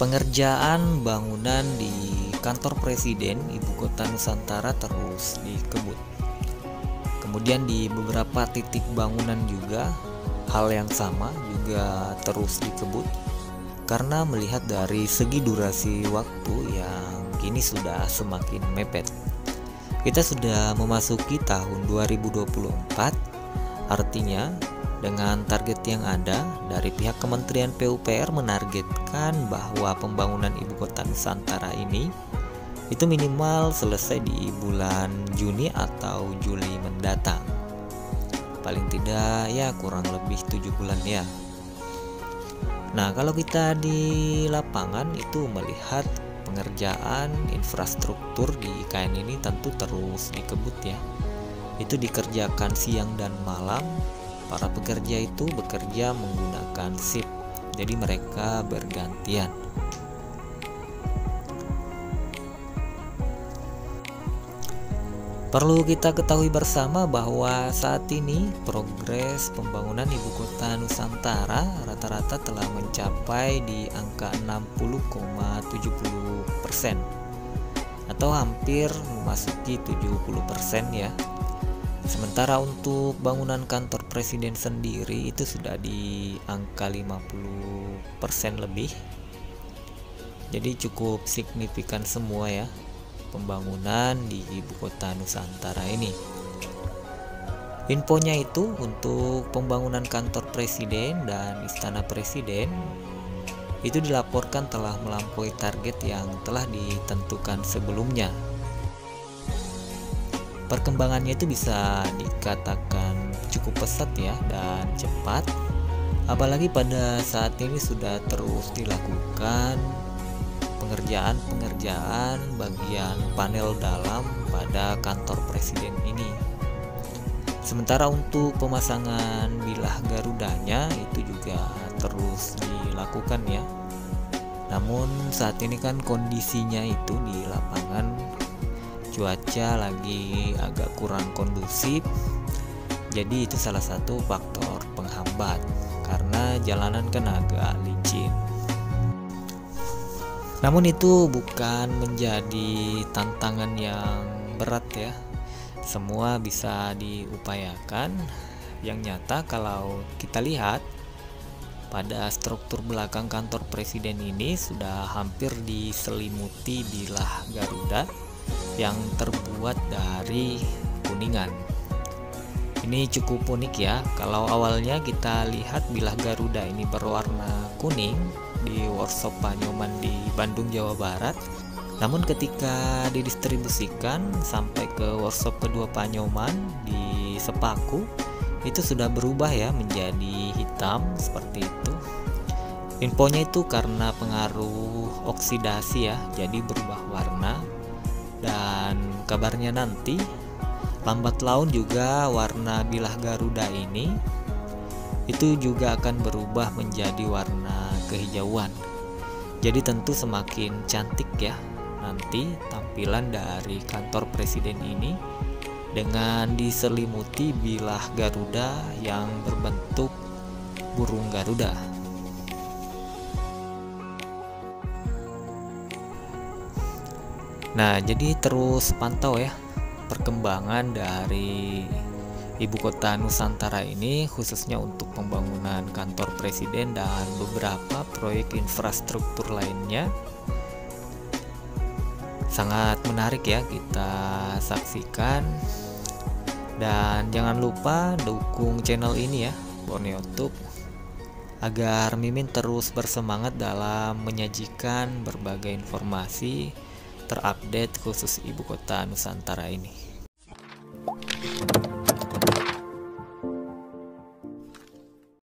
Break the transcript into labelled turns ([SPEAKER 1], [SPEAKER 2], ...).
[SPEAKER 1] Pengerjaan bangunan di kantor presiden ibu kota Nusantara terus dikebut. Kemudian di beberapa titik bangunan juga hal yang sama juga terus dikebut karena melihat dari segi durasi waktu yang kini sudah semakin mepet. Kita sudah memasuki tahun 2024, artinya dengan target yang ada, dari pihak Kementerian PUPR menargetkan bahwa pembangunan ibu kota Nusantara ini itu minimal selesai di bulan Juni atau Juli mendatang. Paling tidak ya kurang lebih tujuh bulan ya. Nah kalau kita di lapangan itu melihat pengerjaan infrastruktur di IKN ini tentu terus dikebut ya. Itu dikerjakan siang dan malam para pekerja itu bekerja menggunakan shift jadi mereka bergantian Perlu kita ketahui bersama bahwa saat ini progres pembangunan ibu kota Nusantara rata-rata telah mencapai di angka 60,70% atau hampir memasuki 70% ya. Sementara untuk bangunan kantor presiden sendiri itu sudah di angka 50% lebih. Jadi cukup signifikan semua ya pembangunan di ibu kota Nusantara ini. Infonya itu untuk pembangunan kantor presiden dan istana presiden itu dilaporkan telah melampaui target yang telah ditentukan sebelumnya perkembangannya itu bisa dikatakan cukup pesat ya dan cepat. Apalagi pada saat ini sudah terus dilakukan pengerjaan-pengerjaan bagian panel dalam pada kantor presiden ini. Sementara untuk pemasangan bilah garudanya itu juga terus dilakukan ya. Namun saat ini kan kondisinya itu di lapangan cuaca lagi agak kurang kondusif jadi itu salah satu faktor penghambat karena jalanan kan agak licin. Namun itu bukan menjadi tantangan yang berat ya. Semua bisa diupayakan. Yang nyata kalau kita lihat pada struktur belakang kantor presiden ini sudah hampir diselimuti bilah Garuda yang terbuat dari kuningan. Ini cukup unik ya. Kalau awalnya kita lihat bilah Garuda ini berwarna kuning di workshop Panyoman di Bandung, Jawa Barat. Namun ketika didistribusikan sampai ke workshop kedua Panyoman di Sepaku, itu sudah berubah ya menjadi hitam seperti itu. Infonya itu karena pengaruh oksidasi ya, jadi berubah warna kabarnya nanti. Lambat laun juga warna bilah Garuda ini itu juga akan berubah menjadi warna kehijauan. Jadi tentu semakin cantik ya nanti tampilan dari kantor presiden ini dengan diselimuti bilah Garuda yang berbentuk burung Garuda Nah, jadi terus pantau ya perkembangan dari ibu kota Nusantara ini khususnya untuk pembangunan kantor presiden dan beberapa proyek infrastruktur lainnya. Sangat menarik ya kita saksikan. Dan jangan lupa dukung channel ini ya, Borneo YouTube agar Mimin terus bersemangat dalam menyajikan berbagai informasi terupdate khusus ibu kota Nusantara ini.